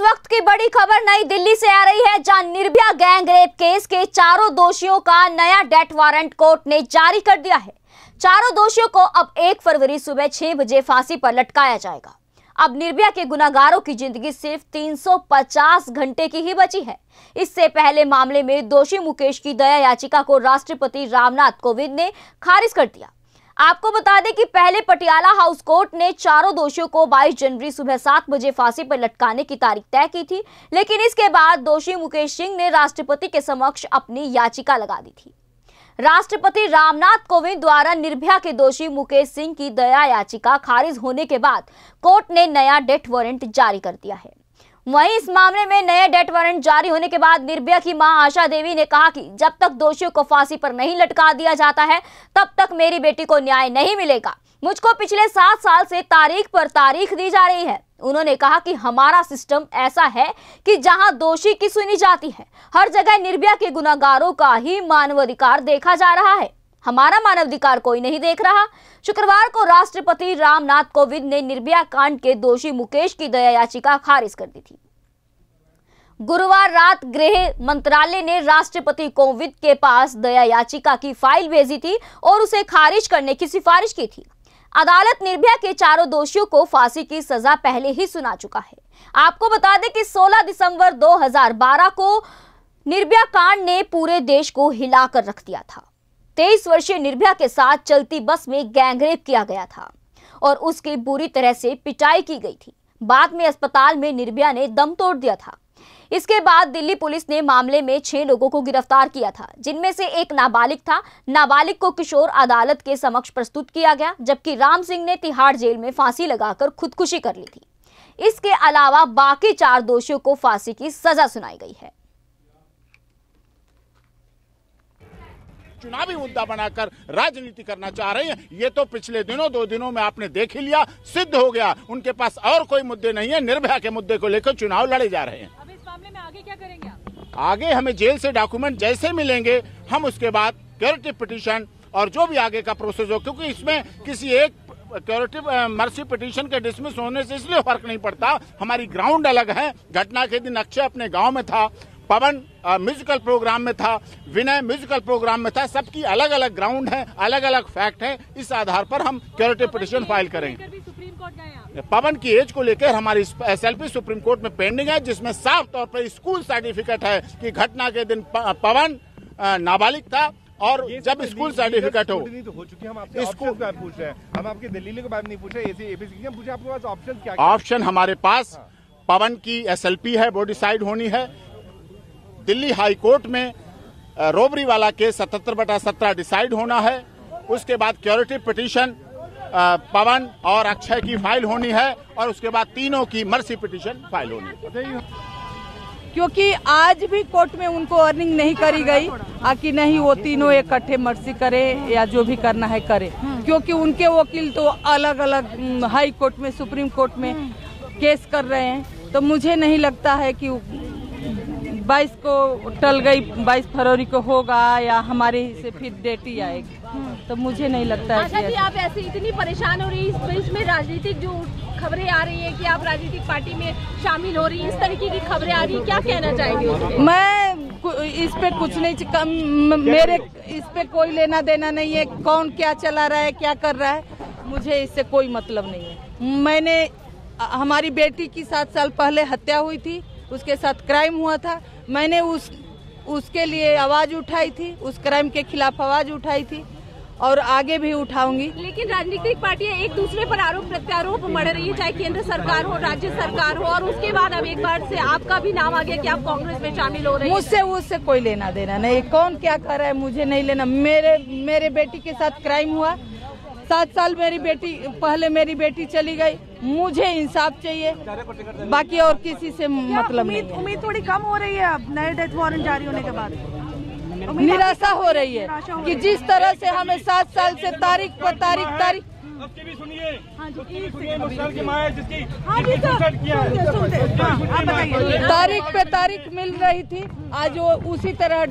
वक्त की बड़ी खबर नई दिल्ली से आ रही है, जहाँ निर्भया गैंग रेप केस के चारों दोषियों का नया डेथ वारंट कोर्ट ने जारी कर दिया है। चारों दोषियों को अब 1 फरवरी सुबह 6 बजे फांसी पर लटकाया जाएगा। अब निर्भया के गुनागारों की ज़िंदगी सिर्फ़ 350 घंटे की ही बची है। इससे पहले मामले में दोषी मुकेश की दया याचिका को राष्ट्रपति रामनाथ कोविंद ने खारिज कर दिया। आपको बता दें कि पहले पटियाला हाउस कोर्ट ने चारों दोषियों को 22 जनवरी सुबह सात बजे फांसी पर लटकाने की तारीख तय की थी, लेकिन इसके बाद दोषी मुकेश सिंह ने राष्ट्रपति के समक्ष अपनी याचिका लगा दी थी। राष्ट्रपति रामनाथ कोविंद द्वारा निर्भया के दोषी मुकेश सिंह की दया याचिका खारिज होने के बाद कोर्ट ने नया डेथ वारंट जारी कर दिया है। वहीं इस मामले में नए डेथ वारंट जारी होने के बाद निर्भया की माँ आशा देवी ने कहा कि जब तक दोषियों को फांसी पर नहीं लटका दिया जाता है, तब तक मेरी बेटी को न्याय नहीं मिलेगा। मुझको पिछले सात साल से तारीख पर तारीख दी जा रही है। उन्होंने कहा कि हमारा सिस्टम ऐसा है कि जहाँ दोषी की सुनी जाती है, हर जगह निर्भया के गुनागारों का ही मानवाधिकार देखा जा रहा है। हमारा मानवाधिकार कोई नहीं देख रहा। शुक्रवार को राष्ट्रपति रामनाथ कोविंद ने निर्भया कांड के दोषी मुकेश की दया याचिका खारिज कर दी थी। गुरुवार रात गृह मंत्रालय ने राष्ट्रपति कोविंद के पास दया याचिका की फ़ाइल भेजी थी और उसे खारिज करने की सिफारिश की थी। अदालत निर्भया के चारों दोषियों को फांसी की सजा पहले ही सुना चुका है। आपको बता दें कि 16 दिसंबर 2012 को निर्भया कांड ने पूरे देश को हिलाकर रख दिया था। तेईस वर्षीय निर्भया के साथ चलती बस में गैंगरेप किया गया था और उसकी बुरी तरह से पिटाई की गई थी। बाद में अस्पताल में निर्भया ने दम तोड़ दिया था। इसके बाद दिल्ली पुलिस ने मामले में छह लोगों को गिरफ़्तार किया था, जिनमें से एक नाबालिग था। नाबालिग को किशोर अदालत के समक्ष प्रस्तुत किया गया, जबकि राम सिंह ने तिहाड़ जेल में फांसी लगाकर खुदकुशी कर ली थी। इसके अलावा बाकी चार दोषियों को फांसी की सजा सुनाई गई है। चुनावी मुद्दा बनाकर राजनीति करना चाह रहे हैं। ये तो पिछले दिनों दो दिनों में आपने देख ही लिया सिद्ध हो गया। उनके पास और कोई मुद्दे नहीं है। निर्भया के मुद्दे को लेकर चुनाव लड़े जा रहे हैं। अब इस मामले में आगे क्या करेंगे आगे हमें जेल से डॉक्यूमेंट जैसे मिलेंगे हम उसके बाद क्योरिटी पिटीशन और जो भी आगे का प्रोसेस हो क्योंकि इसमें किसी एक क्योरिटी मर्सी पिटीशन के डिसमिस होने से इसलिए फ़र्क नहीं पड़ता। हमारी ग्राउंड अलग है। घटना के दिन अक्षय अपने गाँव में था। पवन म्यूजिकल प्रोग्राम में था विनय म्यूजिकल प्रोग्राम में था सबकी अलग अलग ग्राउंड है अलग अलग फैक्ट है इस आधार पर हम क्योरिटी पिटिशन फ़ाइल करेंगे। सुप्रीम कोर्ट पवन की एज को लेकर हमारी एसएलपी सुप्रीम कोर्ट में पेंडिंग है जिसमें साफ़ तौर पर स्कूल सर्टिफिकेट है कि घटना के दिन पवन नाबालिग था और जब स्कूल सर्टिफिकेट हो। तो हो चुकी है हम आपसे स्कूल- पूछ रहे हैं। हम आपकी दलीलों के बारे में पूछ रहे एसी एबीसी हम पूछे आपके पास ऑप्शन क्या क्या ऑप्शन हमारे पास पवन की एसएलपी है वो डिसाइड होनी है। दिल्ली हाई कोर्ट में रोबरी वाला केस सतहत्तर बटा सत्रह डिसाइड होना है। उसके बाद क्योरिटी पिटीशन पवन और अक्षय की फ़ाइल होनी है और उसके बाद तीनों की मर्सी पिटीशन फ़ाइल होनी है। क्योंकि आज भी कोर्ट में उनको अर्निंग नहीं करी गई आ कि नहीं वो तीनों इकट्ठे मर्सी करे या जो भी करना है करे। क्योंकि उनके वकील तो अलग अलग हाई कोर्ट में सुप्रीम कोर्ट में केस कर रहे हैं। तो मुझे नहीं लगता है कि 22 को टल गई 22 फरवरी को होगा या हमारे ही से फिर डेट ही आएगी। तो मुझे नहीं लगता है कि जी आप ऐसे इतनी परेशान हो रही है इस बीच में राजनीतिक जो खबरें आ रही है कि आप राजनीतिक पार्टी में शामिल हो रही है इस तरीके की खबरें आ रही है क्या कहना चाहेंगे मैं इस पे कुछ नहीं कम मेरे इस पे कोई लेना देना नहीं है कौन क्या चला रहा है क्या कर रहा है मुझे इससे कोई मतलब नहीं है। मैंने हमारी बेटी की सात साल पहले हत्या हुई थी उसके साथ क्राइम हुआ था। मैंने उस उसके लिए आवाज़ उठाई थी उस क्राइम के खिलाफ आवाज़ उठाई थी और आगे भी उठाऊँगी। लेकिन राजनीतिक पार्टियाँ एक दूसरे पर आरोप प्रत्यारोप मढ़ रही है चाहे केंद्र सरकार हो राज्य सरकार हो और उसके बाद अब एक बार से आपका भी नाम आ गया कि आप कांग्रेस में शामिल हो रहे हैं। मुझसे उससे कोई लेना देना नहीं। कौन क्या कर रहा है मुझे नहीं लेना। मेरे मेरे बेटी के साथ क्राइम हुआ। सात साल मेरी बेटी पहले मेरी बेटी चली गई। मुझे इंसाफ चाहिए। बाकी और किसी से मतलब नहीं उम्मीद उम्मीद थोड़ी कम हो रही है अब? नए डेथ वारंट जारी होने के बाद? निराशा हो रही है कि जिस तरह से हमें सात साल से तारीख पर तारीख तारीख उसकी भी सुनिए। हाँ है हाँ। तारीख पे तारीख मिल रही थी। आज वो उसी तरह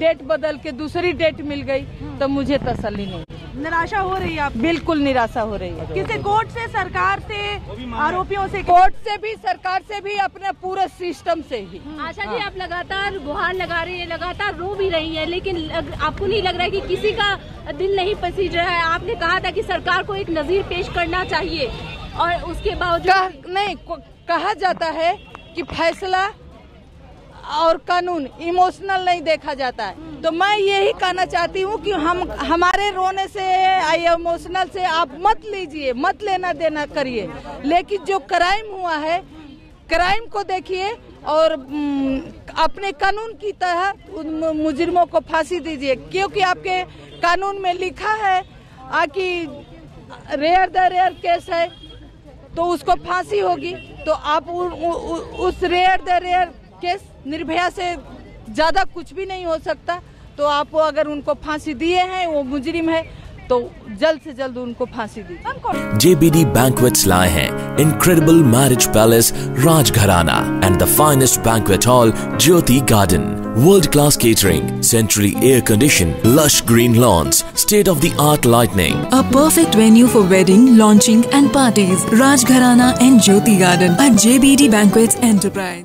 डेट बदल के दूसरी डेट मिल गई तो मुझे तसल्ली नहीं। निराशा हो रही है आप बिल्कुल निराशा हो रही है। किसी कोर्ट से सरकार से आरोपियों से कोर्ट से भी सरकार से भी अपने पूरे सिस्टम से ही। आशा जी आप लगातार गुहार लगा रही है लगातार रो भी रही है लेकिन लग, आपको नहीं लग रहा है कि किसी का दिल नहीं पसीज रहा है? आपने कहा था कि सरकार को एक नजीर पेश करना चाहिए और उसके बावजूद नहीं कहा जाता है कि फैसला और कानून इमोशनल नहीं देखा जाता है। तो मैं यही कहना चाहती हूँ कि हम हमारे रोने से इमोशनल से आप मत लीजिए मत लेना देना करिए। लेकिन जो क्राइम हुआ है क्राइम को देखिए और हम्म, अपने कानून की तरह उन मुजरिमों को फांसी दीजिए। क्योंकि आपके कानून में लिखा है आ कि रेयर द रेयर केस है तो उसको फांसी होगी। तो आप उ, उ, उ, उस rare the rare case Nirbhaya से ज़्यादा कुछ भी नहीं हो सकता। तो आप वो अगर उनको फांसी दिए हैं वो मुजरिम है तो जल्द से जल्द उनको फांसी दी। जेबीडी बैंक लाए हैं। Incredible marriage palace Rajgharana and the finest bank hall Jyoti garden world class catering century air condition lush green lawns state of the art lightning a perfect venue for wedding launching and parties Rajgharana and Jyoti garden and JBD bank enterprise